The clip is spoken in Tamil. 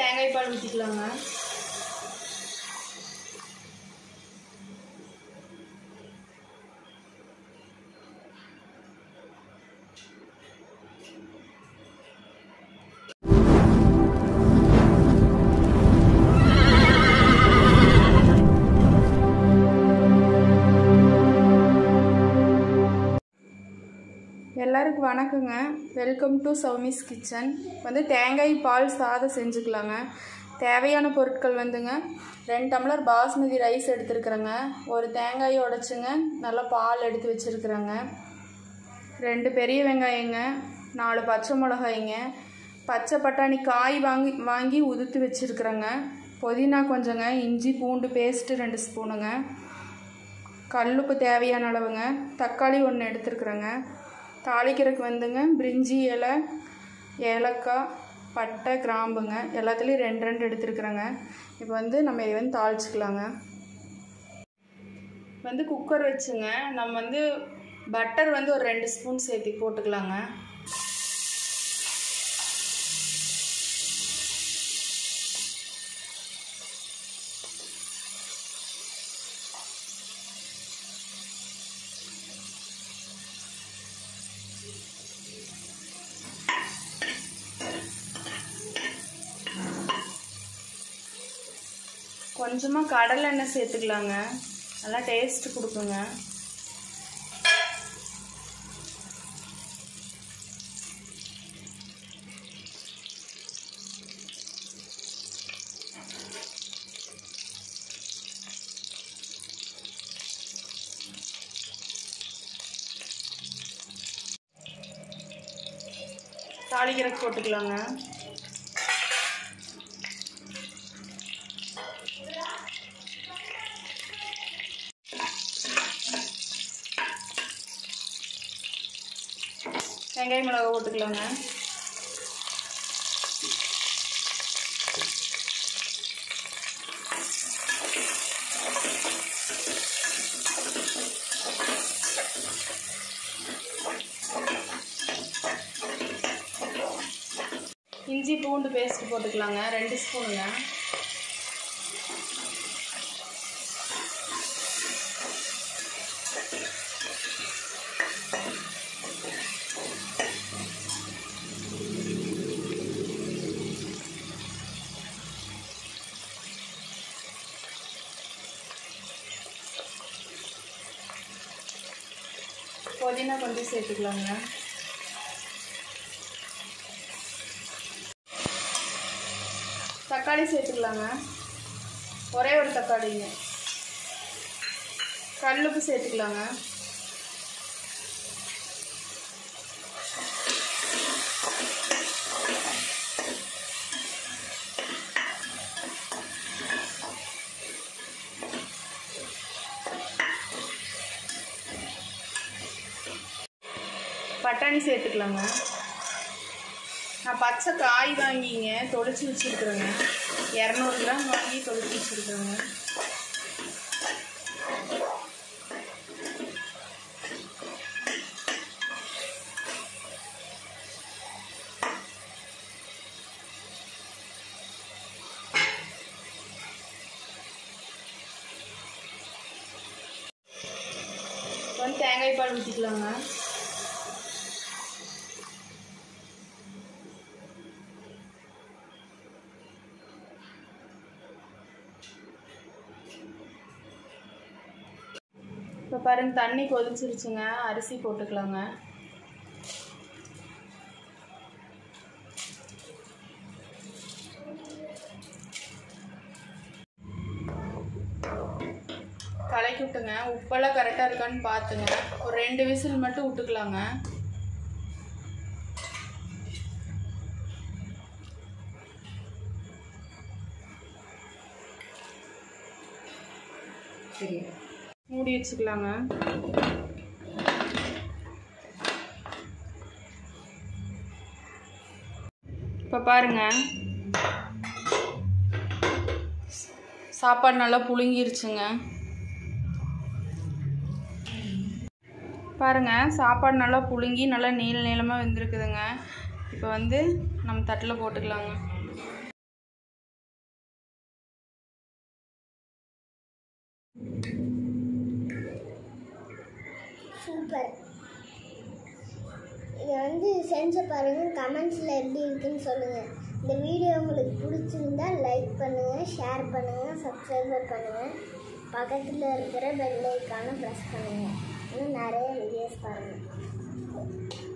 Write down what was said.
தேங்காய் பால் ஊற்றிக்கலாங்க எல்லாருக்கும் வணக்கங்க. வெல்கம் டு சௌமிஸ் கிச்சன் வந்து தேங்காய் பால் சாதம் செஞ்சுக்கலாங்க. தேவையான பொருட்கள் வந்துங்க. ரெண்டு டம்ளர் பாஸ்மதி ரைஸ் எடுத்துருக்குறேங்க. ஒரு தேங்காய் உடச்சுங்க. நல்லா பால் எடுத்து வச்சுருக்குறேங்க. ரெண்டு பெரிய வெங்காயங்க. நாலு பச்சை மிளகாய்ங்க. பச்சை பட்டாணி காய் வாங்கி வாங்கி உதுத்து வச்சுருக்குறேங்க. புதினா கொஞ்சங்க. இஞ்சி பூண்டு பேஸ்ட்டு ரெண்டு ஸ்பூனுங்க கல்லுப்பு தேவையான அளவுங்க. தக்காளி ஒன்று எடுத்துருக்குறேங்க. தாளிக்கிறதுக்கு வந்துங்க பிரிஞ்சி இலை ஏலக்காய் பட்டை கிராம்புங்க எல்லாத்துலேயும் ரெண்டு ரெண்டு எடுத்துருக்குறேங்க. இப்போ வந்து நம்ம இதை வந்து தாளிச்சிக்கலாங்க. வந்து குக்கர் வச்சுங்க நம்ம வந்து பட்டர் வந்து ஒரு ரெண்டு ஸ்பூன் சேர்த்து போட்டுக்கலாங்க. கொஞ்சமாக கடலை எண்ணெய் சேர்த்துக்கலாங்க. நல்லா டேஸ்ட் கொடுக்குங்க. தாளிக்கிறக்கு போட்டுக்கலாங்க. வெங்காய மிளகா போட்டுக்கலாங்க. இஞ்சி பூண்டு பேஸ்ட் போட்டுக்கலாங்க ரெண்டு ஸ்பூனுங்க. புதினா கொஞ்சம் சேர்த்துக்கலாங்க. தக்காளி சேர்த்துக்கலாங்க. ஒரே ஒரு தக்காளிங்க. கல்லுப்பு சேர்த்துக்கலாங்க. பட்டாணி சேர்த்துக்கலாங்க நான் பச்சை காய் வாங்கிங்க தொளிச்சு வச்சுருக்குறேங்க. இரநூறு கிராம் வாங்கி தொளிச்சு வச்சுருக்குறேங்க. வந்து தேங்காய் பால் ஊற்றிக்கலாங்க இப்போ பாருங்க தண்ணி கொதிச்சிருச்சுங்க. அரிசி போட்டுக்கலாங்க. கலக்கி விட்டுங்க. உப்பெல்லாம் கரெக்டாக இருக்கான்னு பார்த்துங்க ஒரு ரெண்டு விசில் மட்டும் விட்டுக்கலாங்க. சரி மூடி வச்சுக்கலாங்க. இப்போ பாருங்கள் சாப்பாடு நல்லா புழுங்கிருச்சுங்க. பாருங்கள் சாப்பாடு நல்லா புழுங்கி நல்லா நீள நீளமாக வெந்திருக்குதுங்க. இப்போ வந்து நம்ம தட்டில் போட்டுக்கலாங்க. Thank you. சூப்பர். இதை வந்து செஞ்சு பாருங்கள் கமெண்ட்ஸில் எப்படி இருக்குன்னு சொல்லுங்கள் இந்த வீடியோ உங்களுக்கு பிடிச்சிருந்தா லைக் பண்ணுங்கள் ஷேர் பண்ணுங்கள் சப்ஸ்கிரைபர் பண்ணுங்கள் பக்கத்தில் இருக்கிற பெல் ஐக்கானை ப்ரெஸ் பண்ணுங்கள் இன்னும் நிறைய வீடியோஸ் பாருங்கள்